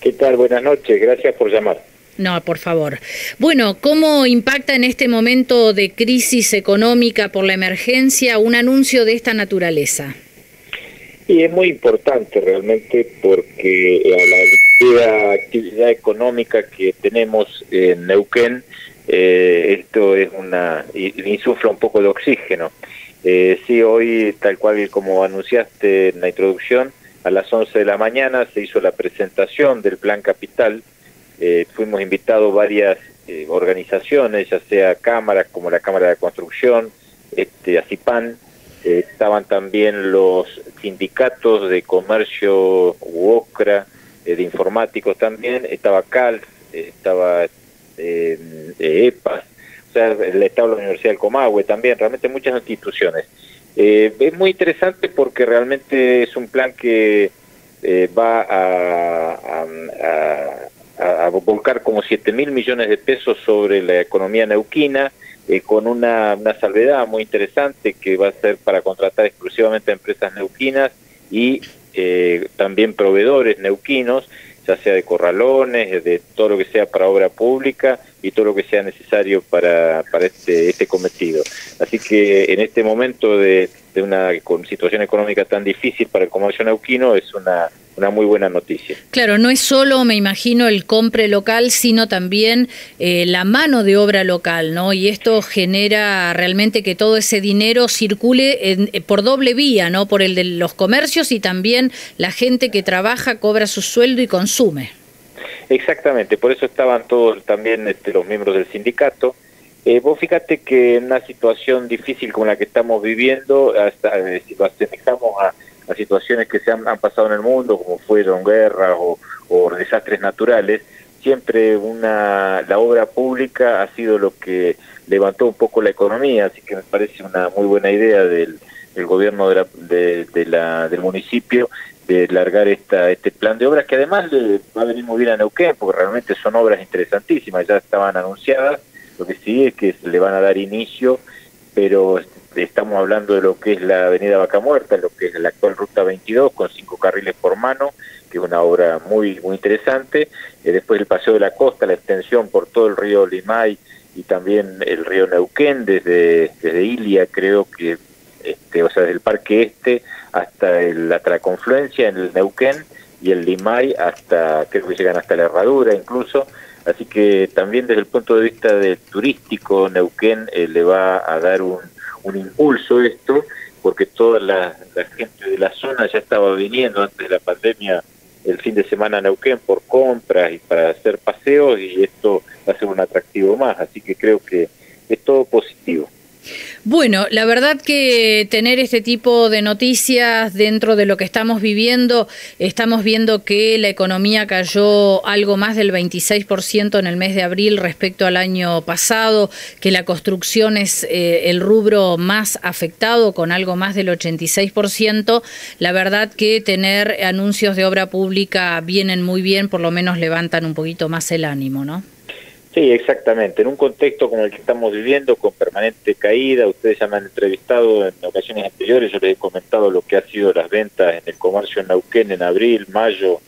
¿Qué tal? Buenas noches, gracias por llamar. No, por favor. Bueno, ¿cómo impacta en este momento de crisis económica por la emergencia un anuncio de esta naturaleza? Y es muy importante realmente porque la actividad económica que tenemos en Neuquén, eh, esto es una, insufla un poco de oxígeno. Eh, sí, hoy, tal cual como anunciaste en la introducción, a las 11 de la mañana se hizo la presentación del Plan Capital. Eh, fuimos invitados varias eh, organizaciones, ya sea cámaras como la Cámara de Construcción, este, ACIPAN, eh, estaban también los sindicatos de comercio UOCRA, de informáticos también, estaba CALF, estaba EPAS, o sea, estaba la Universidad del Comahue también, realmente muchas instituciones. Eh, es muy interesante porque realmente es un plan que eh, va a, a, volcar como 7 mil millones de pesos sobre la economía neuquina, eh, con una, una salvedad muy interesante que va a ser para contratar exclusivamente a empresas neuquinas y también proveedores neuquinos, ya sea de corralones, de todo lo que sea para obra pública y todo lo que sea necesario para, para este, este cometido. Así que en este momento de, una situación económica tan difícil para el comercio neuquino es una, una muy buena noticia. Claro, no es solo, me imagino, el compre local, sino también eh, la mano de obra local, ¿no? Y esto genera realmente que todo ese dinero circule en, eh, por doble vía, ¿no? Por el de los comercios y también la gente que trabaja, cobra su sueldo y consume. Exactamente, por eso estaban todos también este, los miembros del sindicato. Eh, vos fíjate que en una situación difícil como la que estamos viviendo, hasta eh, si asemejamos a, situaciones que se han, pasado en el mundo, como fueron guerras o, desastres naturales, siempre una la obra pública ha sido lo que levantó un poco la economía, así que me parece una muy buena idea del, gobierno de la, de, del municipio de largar esta, este plan de obras que además le va a venir muy bien a Neuquén porque realmente son obras interesantísimas, ya estaban anunciadas, lo que sí es que le van a dar inicio, pero estamos hablando de lo que es la avenida Vaca Muerta, lo que es la actual Ruta 22 con cinco carriles por mano, que es una obra muy muy interesante, eh, después el Paseo de la Costa, la extensión por todo el río Limay y también el río Neuquén, desde, desde Ilia creo que este, o sea, desde el Parque Este hasta la, confluencia en el Neuquén y el Limay hasta, creo que llegan hasta la Herradura incluso, así que también desde el punto de vista de turístico, Neuquén eh, le va a dar un, un impulso esto, porque toda la, gente de la zona ya estaba viniendo antes de la pandemia el fin de semana a Neuquén por compras y para hacer paseos y esto va a ser un atractivo más, así que creo que es todo positivo. Bueno, la verdad que tener este tipo de noticias dentro de lo que estamos viviendo, estamos viendo que la economía cayó algo más del 26% en el mes de abril respecto al año pasado, que la construcción es eh, el rubro más afectado con algo más del 86%. La verdad que tener anuncios de obra pública vienen muy bien, por lo menos levantan un poquito más el ánimo, ¿no? Sí, exactamente. En un contexto como el que estamos viviendo, con permanente caída, ustedes ya me han entrevistado en ocasiones anteriores, yo les he comentado lo que ha sido las ventas en el comercio en Nauquén en abril, mayo,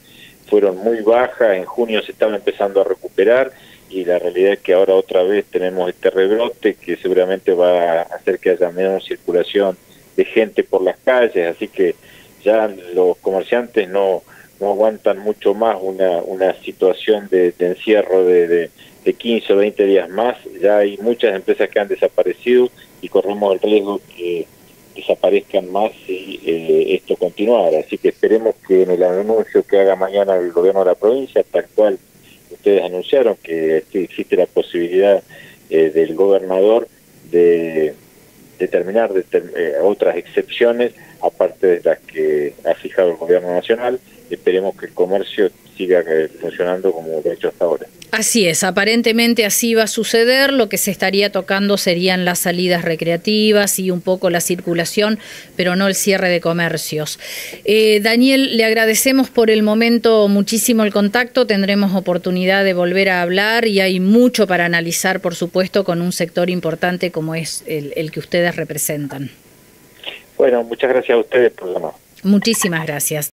fueron muy bajas, en junio se estaban empezando a recuperar y la realidad es que ahora otra vez tenemos este rebrote que seguramente va a hacer que haya menos circulación de gente por las calles, así que ya los comerciantes no, no aguantan mucho más una, una situación de, encierro de de 15 o 20 días más. Ya hay muchas empresas que han desaparecido y corremos el riesgo que desaparezcan más si eh, esto continuara. Así que esperemos que en el anuncio que haga mañana el gobierno de la provincia, tal cual ustedes anunciaron que existe la posibilidad eh, del gobernador de determinar eh, otras excepciones, aparte de las que ha fijado el gobierno nacional. Esperemos que el comercio siga funcionando como lo ha hecho hasta ahora. Así es, aparentemente así va a suceder, lo que se estaría tocando serían las salidas recreativas y un poco la circulación, pero no el cierre de comercios. Eh, Daniel, le agradecemos por el momento muchísimo el contacto, tendremos oportunidad de volver a hablar y hay mucho para analizar, por supuesto, con un sector importante como es el, el que ustedes representan. Bueno, muchas gracias a ustedes por llamar. Muchísimas gracias.